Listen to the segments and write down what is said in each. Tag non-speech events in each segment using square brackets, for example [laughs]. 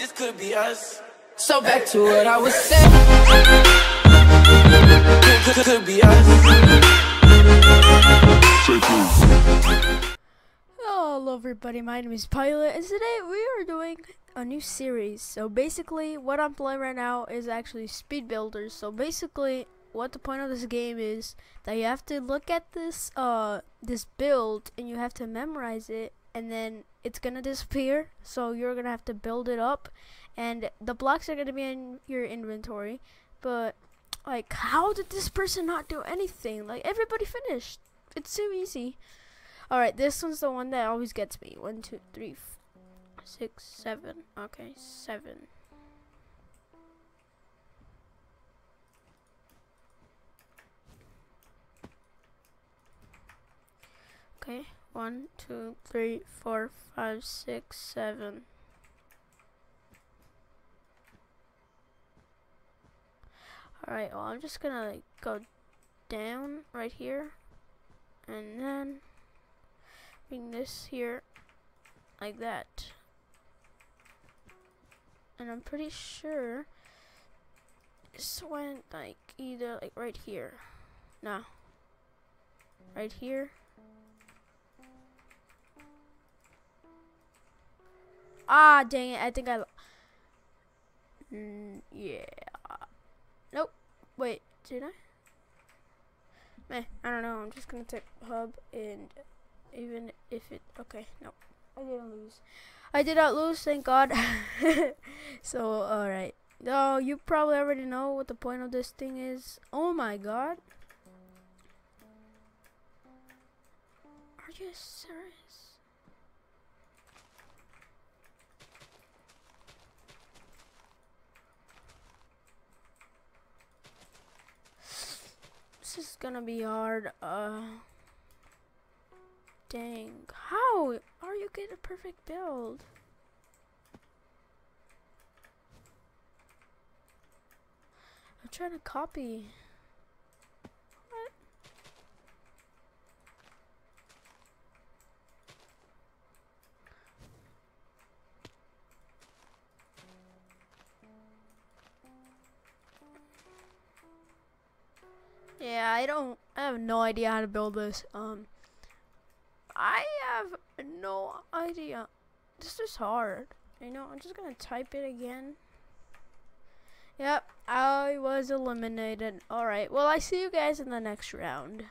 this could be us. So back to what I was saying. Could, could, could be us. Hello everybody, my name is Pilot and today we are doing a new series. So basically what I'm playing right now is actually Speed Builders. So basically what the point of this game is that you have to look at this uh this build and you have to memorize it and then it's gonna disappear so you're gonna have to build it up and the blocks are gonna be in your inventory but like how did this person not do anything like everybody finished it's so easy Alright, this one's the one that always gets me. One, two, three, six, seven. Okay, seven. Okay, one, two, three, four, five, six, seven. Alright, well, I'm just gonna like go down right here and then bring this here like that. And I'm pretty sure this went like either like right here. No. Right here ah dang it. I think I mm, yeah. Nope. Wait did I? Meh, I don't know. I'm just gonna type hub and even if it okay nope. i didn't lose. I did not lose thank god. [laughs] So all right no you probably already know what the point of this thing is. Oh my god. Are you serious this is gonna be hard uh Dang. How are you getting a perfect build? I'm trying to copy. Don't I have no idea how to build this. Um I have no idea. This is hard. You know, I'm just gonna type it again. Yep, I was eliminated. Alright, well, I see you guys in the next round.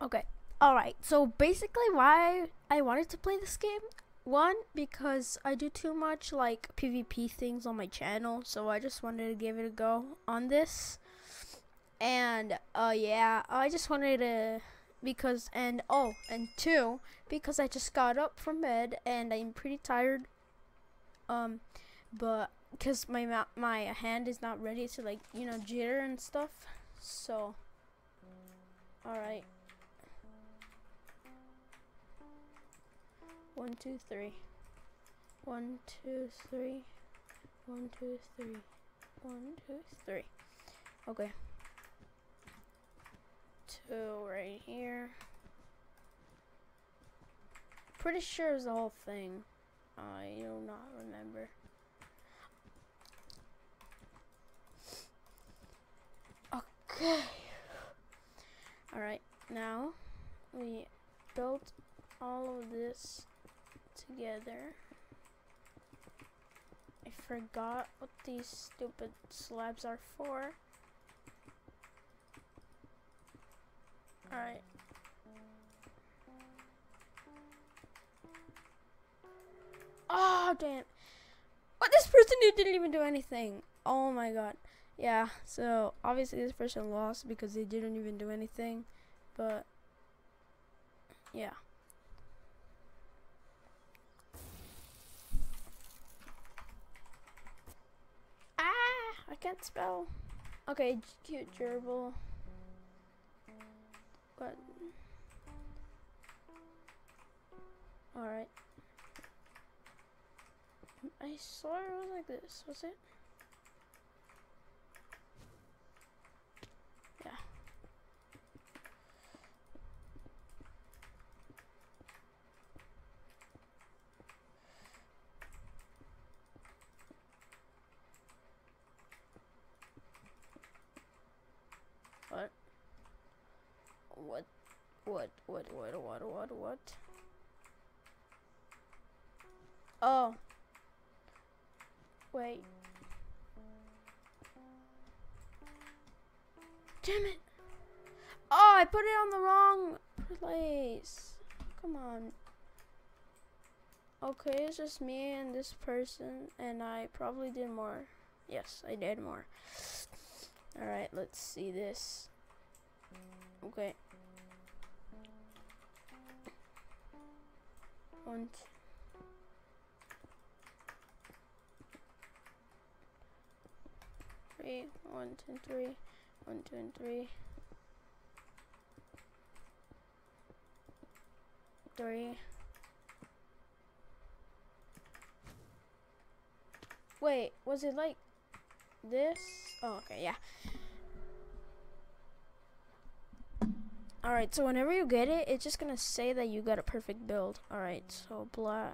Okay, alright, so basically why I wanted to play this game one because I do too much like PvP things on my channel, so I just wanted to give it a go on this. And uh yeah, I just wanted to because and oh and two because I just got up from bed and I'm pretty tired um but because my my hand is not ready to like you know jitter and stuff so all right one two three. One two three. One two three. One two three. Okay two right here. Pretty sure it's the whole thing. I do not remember. Okay. Alright, now we built all of this together. I forgot what these stupid slabs are for. Alright. Oh, damn. What? This person didn't even do anything. Oh my god. Yeah, so obviously this person lost because they didn't even do anything. But, yeah. Ah! I can't spell. Okay, cute gerbil. But alright. I saw it was like this, was it? Yeah. what, what, what? Oh. Wait. Damn it. Oh, I put it on the wrong place. Come on. Okay, it's just me and this person, and I probably did more. Yes, I did more. Alright, let's see this. Okay. One, two. Three, one, two, and three, one, two, and three. Three. Wait, was it like this? Oh, okay, yeah. Alright, so whenever you get it, it's just gonna say that you got a perfect build. Alright, so blah.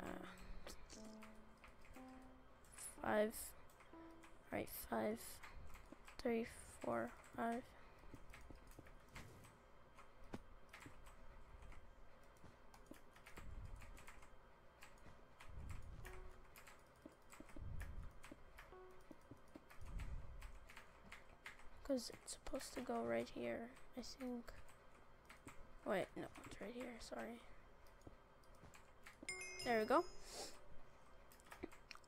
Five. Alright, five, three, four, five. Because it's supposed to go right here, I think. Wait, no, it's right here, sorry. There we go.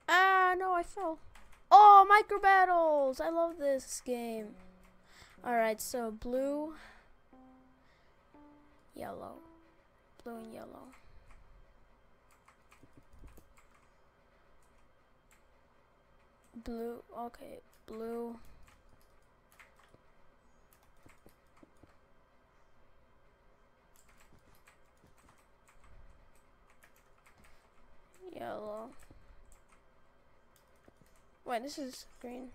Ah, no, I fell. Oh, micro battles! I love this game. Alright, so blue, yellow, blue and yellow. Blue, okay, blue. Yellow. Wait, this is green.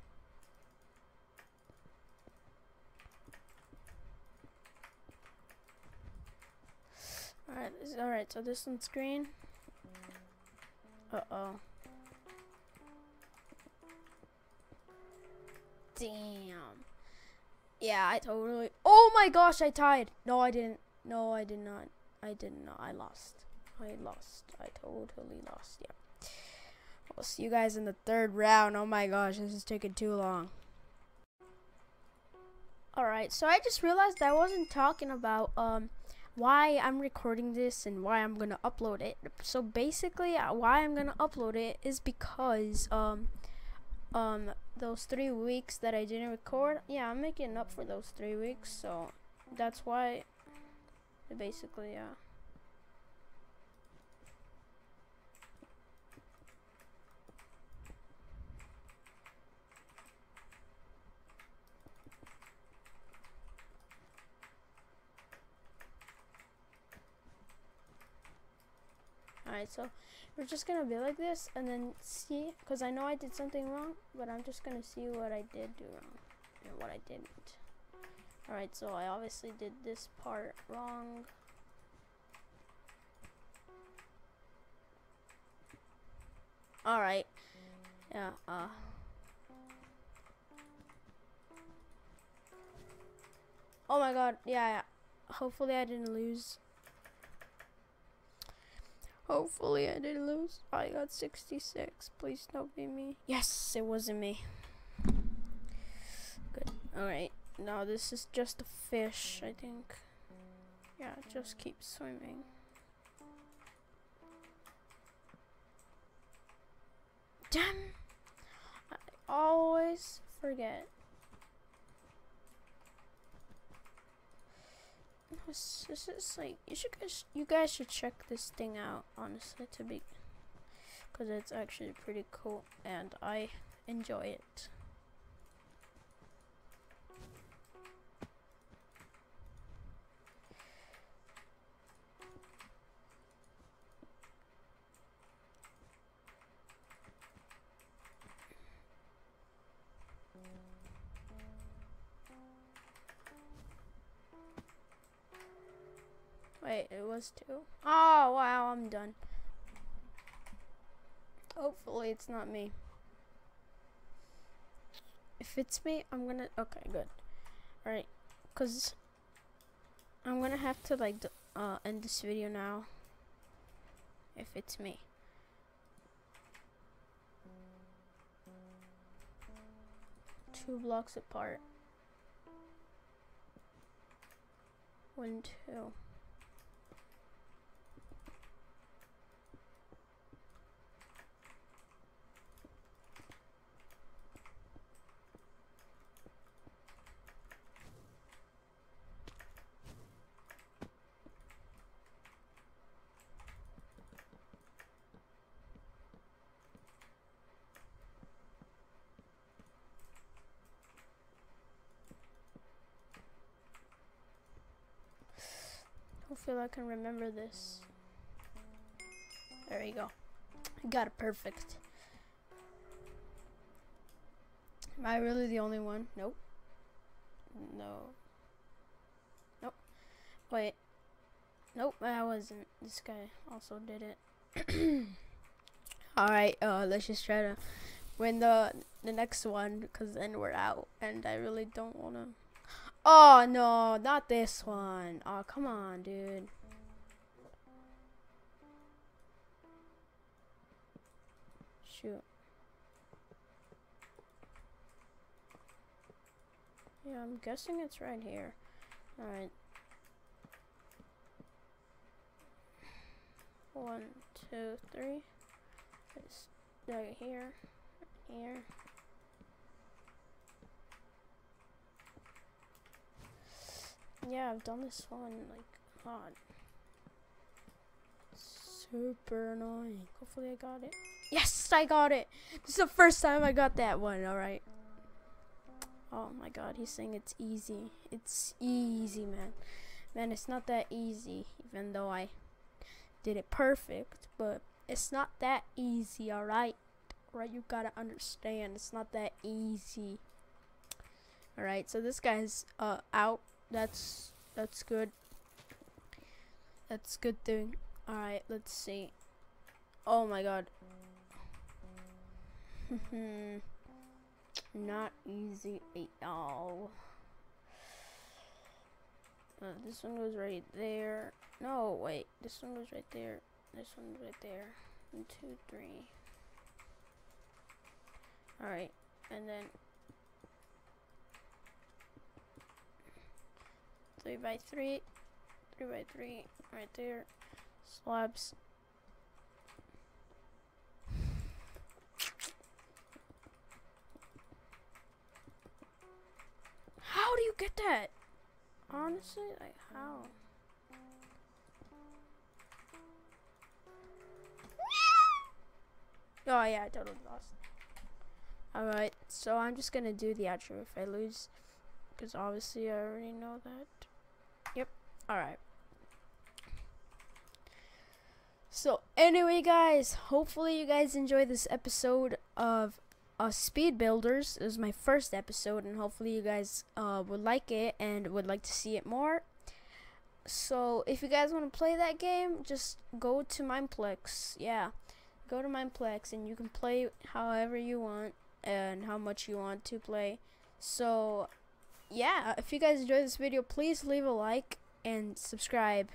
Alright, alright, so this one's green. Uh-oh. Damn. Yeah, I totally... Oh my gosh, I tied. No, I didn't. No, I did not. I did not. I lost. I lost. I totally lost. Yeah. I'll see you guys in the third round. Oh my gosh, this is taking too long. Alright, so I just realized I wasn't talking about um why I'm recording this and why I'm gonna upload it. So basically, uh, why I'm gonna upload it is because um um those three weeks that I didn't record, yeah, I'm making up for those three weeks. So that's why. Basically, yeah. So we're just gonna be like this and then see, because I know I did something wrong, but I'm just gonna see what I did do wrong and what I didn't. Alright, so I obviously did this part wrong. Alright, yeah, uh. Oh my god, yeah. Hopefully I didn't lose. Hopefully I didn't lose. I got 66. Please don't be me. Yes, it wasn't me. Good. Alright. Now this is just a fish, I think. Yeah, just keep swimming. Damn! I always forget. This, this is like you should guys you guys should check this thing out honestly to be because it's actually pretty cool and I enjoy it. Wait, it was two. Oh, wow, I'm done. Hopefully it's not me. If it's me, I'm gonna, okay, good. Alright, cause I'm gonna have to like, uh, end this video now. If it's me. Two blocks apart. One, two. Hopefully I can remember this. There you go. Got it perfect. Am I really the only one? Nope. No. Nope. Wait. Nope, I wasn't. This guy also did it. [coughs] Alright, uh, let's just try to win the the next one because then we're out and I really don't want to Oh no, not this one. Oh, come on, dude. Shoot. Yeah, I'm guessing it's right here. Alright. One, two, three. It's right here. Here. Yeah, I've done this one like hard. Super annoying. Hopefully I got it. Yes, I got it. This is the first time I got that one. All right. Oh my God, he's saying it's easy. It's easy, man. Man, it's not that easy. Even though I did it perfect, but it's not that easy. All right. Right, you gotta understand. It's not that easy. All right. So this guy's uh out that's that's good. That's good thing. Alright, let's see. Oh my god. [laughs] Not easy at all. Uh, this one goes right there. No, wait. This one goes right there. This one's right there. One, two, three. Alright. And then three by three, three by three, right there, slabs. How do you get that? Honestly, like how? Oh yeah, I totally lost. Alright, so I'm just gonna do the outro if I lose. Because obviously I already know that. Alright. So anyway guys, hopefully you guys enjoyed this episode of uh, Speed Builders. It was my first episode and hopefully you guys uh, would like it and would like to see it more. So if you guys want to play that game, just go to Mineplex. Yeah. Go to Mineplex and you can play however you want and how much you want to play. So yeah, if you guys enjoyed this video, please leave a like and subscribe.